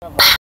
Bye.